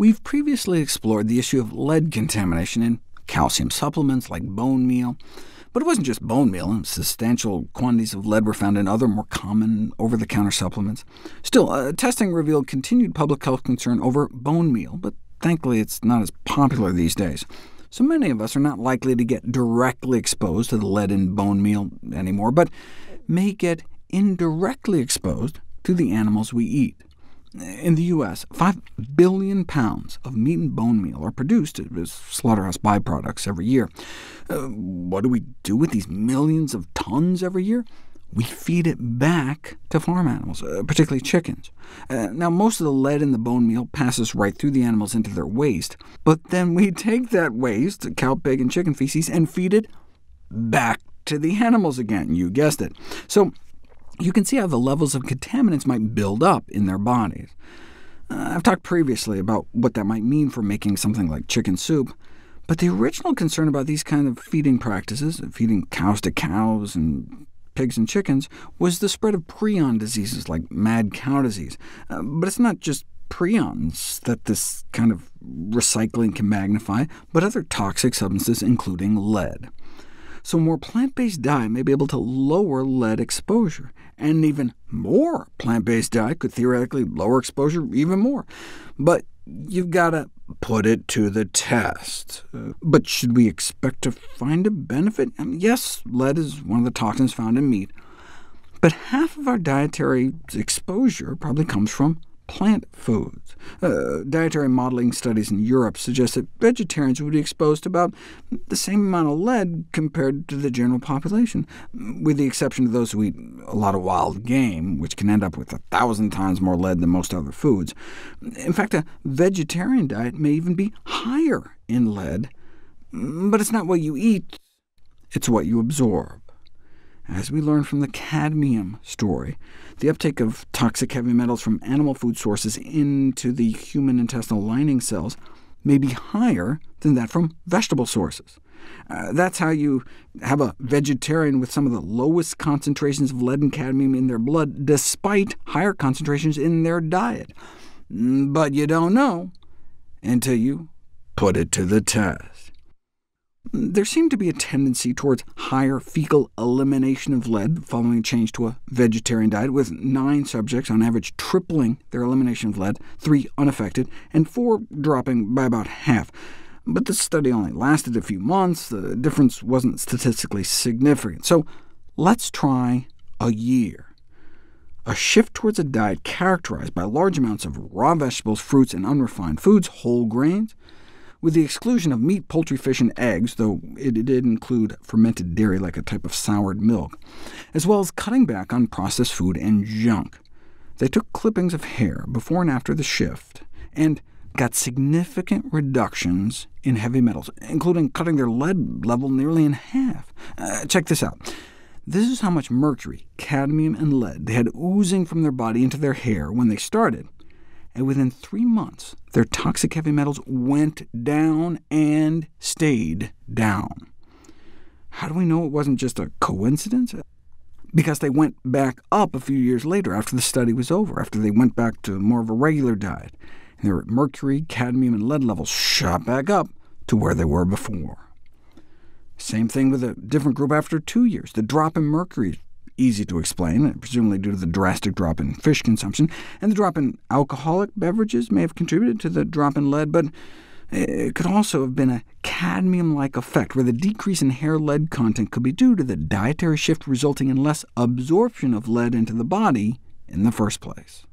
We've previously explored the issue of lead contamination in calcium supplements like bone meal, but it wasn't just bone meal. Substantial quantities of lead were found in other more common over-the-counter supplements. Still, uh, testing revealed continued public health concern over bone meal, but thankfully it's not as popular these days. So many of us are not likely to get directly exposed to the lead in bone meal anymore, but may get indirectly exposed to the animals we eat. In the U.S., 5 billion pounds of meat and bone meal are produced as slaughterhouse byproducts every year. Uh, what do we do with these millions of tons every year? We feed it back to farm animals, uh, particularly chickens. Uh, now, most of the lead in the bone meal passes right through the animals into their waste, but then we take that waste, cow, pig, and chicken feces, and feed it back to the animals again. You guessed it. So you can see how the levels of contaminants might build up in their bodies. Uh, I've talked previously about what that might mean for making something like chicken soup, but the original concern about these kind of feeding practices, feeding cows to cows and pigs and chickens, was the spread of prion diseases like mad cow disease. Uh, but it's not just prions that this kind of recycling can magnify, but other toxic substances, including lead. So a more plant-based diet may be able to lower lead exposure, and even more plant-based diet could theoretically lower exposure even more. But you've got to put it to the test. Uh, but should we expect to find a benefit? I mean, yes, lead is one of the toxins found in meat, but half of our dietary exposure probably comes from plant foods. Uh, dietary modeling studies in Europe suggest that vegetarians would be exposed to about the same amount of lead compared to the general population, with the exception of those who eat a lot of wild game, which can end up with a thousand times more lead than most other foods. In fact, a vegetarian diet may even be higher in lead, but it's not what you eat, it's what you absorb. As we learned from the cadmium story, the uptake of toxic heavy metals from animal food sources into the human intestinal lining cells may be higher than that from vegetable sources. Uh, that's how you have a vegetarian with some of the lowest concentrations of lead and cadmium in their blood, despite higher concentrations in their diet. Mm, but you don't know until you put it to the test. There seemed to be a tendency towards higher fecal elimination of lead following a change to a vegetarian diet, with nine subjects on average tripling their elimination of lead, three unaffected, and four dropping by about half. But this study only lasted a few months. The difference wasn't statistically significant. So let's try a year. A shift towards a diet characterized by large amounts of raw vegetables, fruits, and unrefined foods, whole grains, with the exclusion of meat, poultry, fish, and eggs, though it did include fermented dairy like a type of soured milk, as well as cutting back on processed food and junk. They took clippings of hair before and after the shift, and got significant reductions in heavy metals, including cutting their lead level nearly in half. Uh, check this out. This is how much mercury, cadmium, and lead they had oozing from their body into their hair when they started and within three months, their toxic heavy metals went down and stayed down. How do we know it wasn't just a coincidence? Because they went back up a few years later after the study was over, after they went back to more of a regular diet, and their mercury, cadmium, and lead levels shot back up to where they were before. Same thing with a different group after two years. The drop in mercury easy to explain, presumably due to the drastic drop in fish consumption, and the drop in alcoholic beverages may have contributed to the drop in lead, but it could also have been a cadmium-like effect, where the decrease in hair lead content could be due to the dietary shift resulting in less absorption of lead into the body in the first place.